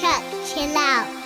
Chuck, chill out.